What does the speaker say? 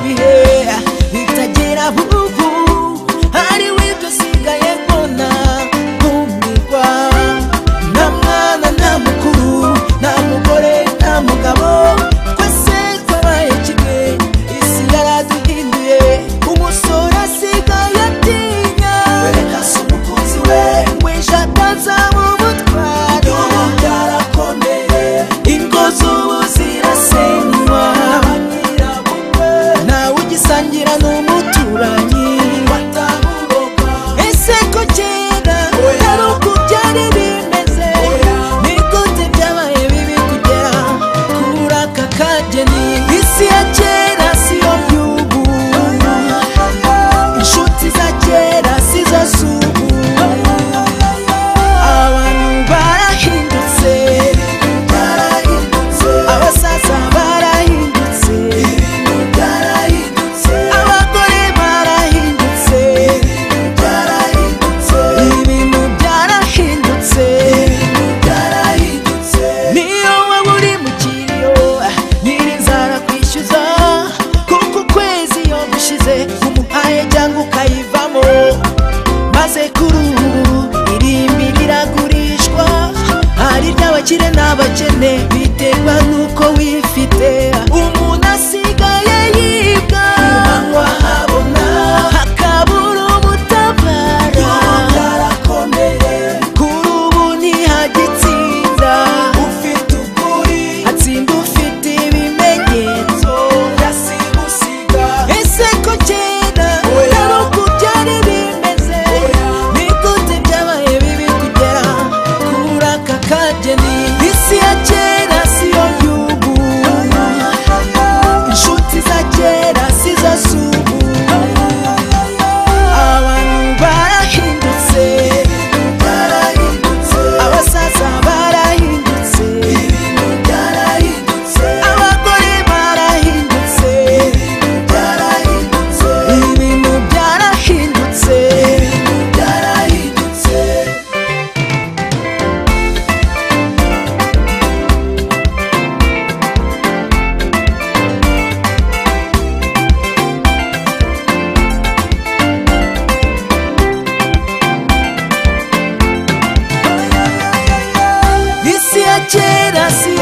behave. vasekuru irimbirira kurishwa hari ryabakire n'abakene biterwa n'uko wifuza borracheras